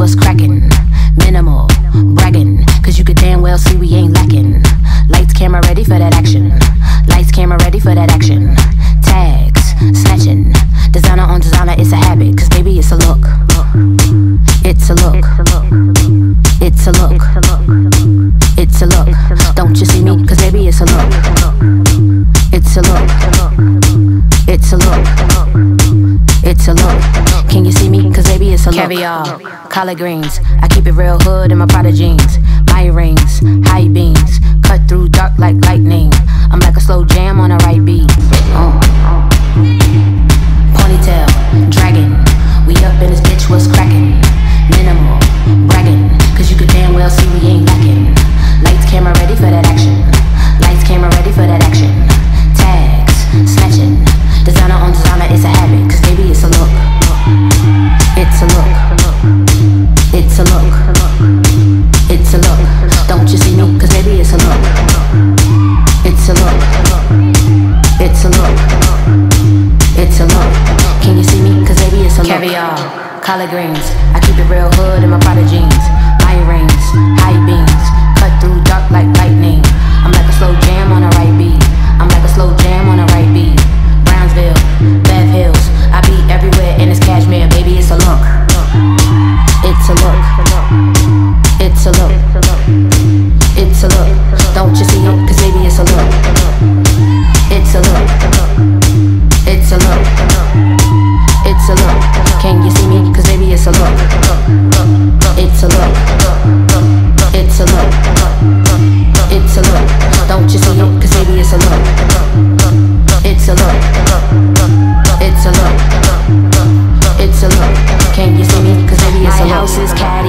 what's cracking. Minimal, bragging, cause you could damn well see we ain't lacking. Lights, camera ready for that action. Lights, camera ready for that action. Tags, snatching. Designer on designer, it's a habit, cause baby it's a look. It's a look. It's a look. It's a look. Don't you see me? Cause baby it's a look. It's a look. It's a look. It's a look. Can you see me? it's a Caviar, look. collard greens. I keep it real hood in my Prada jeans. My rings, high beams, cut through dark like lightning. I'm like a slow jam on a right beat. Uh. caviar, collard greens. I keep the real hood in my Prada jeans. High rings, high beams, cut through dark like lightning. I'm like a slow jam on a right beat. I'm like a slow jam on a right beat. house is cash.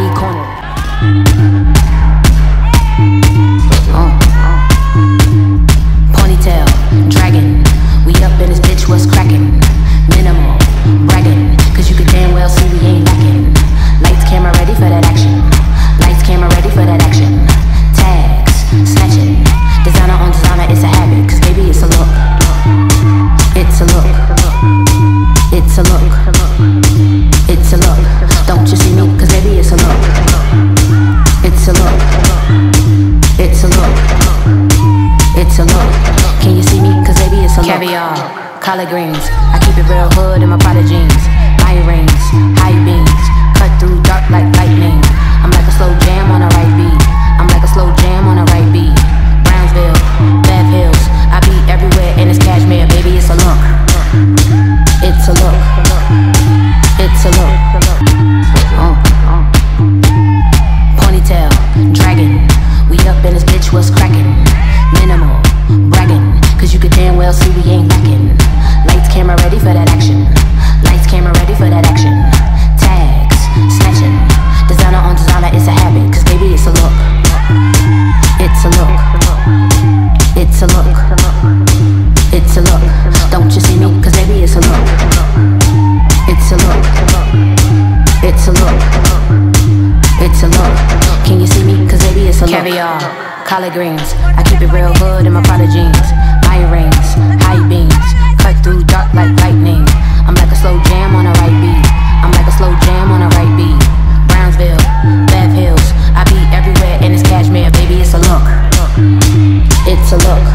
collard greens. I keep it real hood in my Prada jeans. My rings. caviar, collard greens. I keep it real good in my Prada jeans. My rings, high beams, cut through dark like lightning. I'm like a slow jam on a right beat. I'm like a slow jam on a right beat. Brownsville, Bev Hills. I be everywhere and it's cashmere, baby. It's a look. It's a look.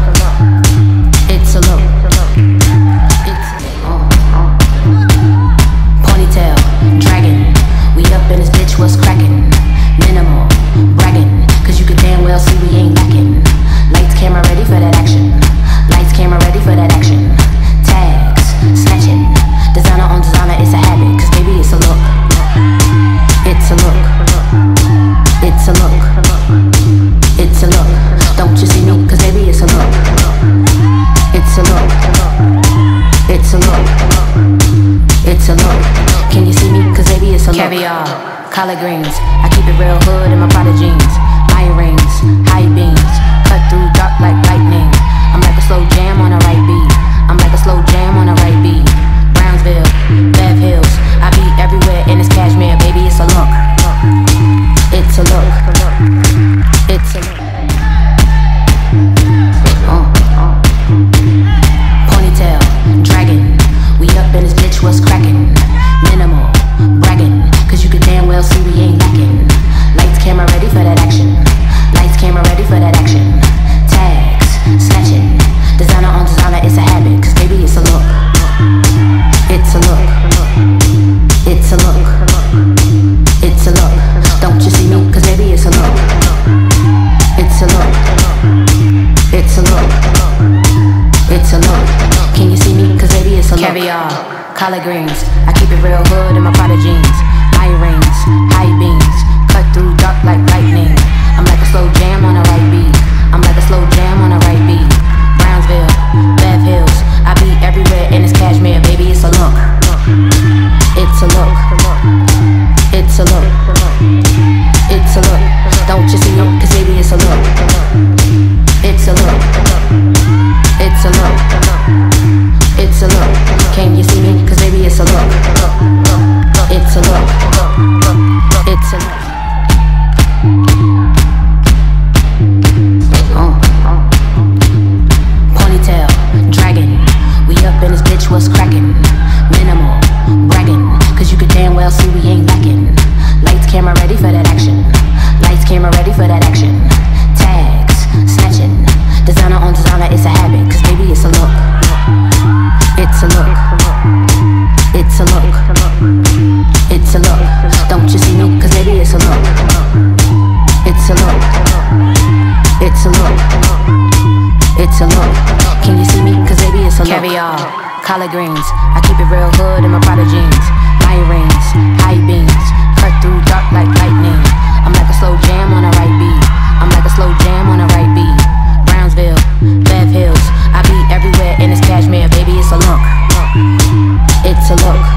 collard greens. collard greens. I y'all. Collard greens. I keep it real hood in my Prada jeans. My rings, high beams. Cut through dark like lightning. I'm like a slow jam on a right beat. I'm like a slow jam on a right beat. Brownsville, Bev Hills. I be everywhere in this cashmere, baby. It's a look. It's a look.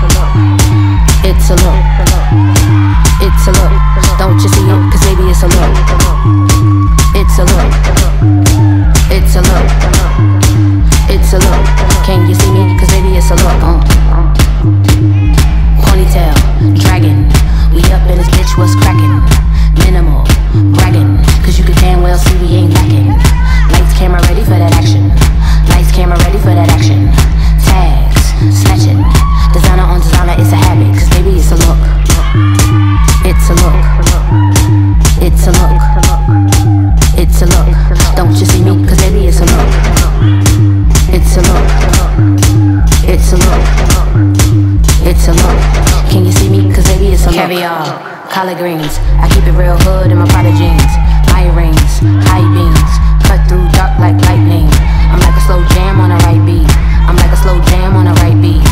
Caviar, collard greens. I keep it real hood in my Prada jeans. High rings, high beams. Cut through dark like lightning. I'm like a slow jam on a right beat. I'm like a slow jam on a right beat.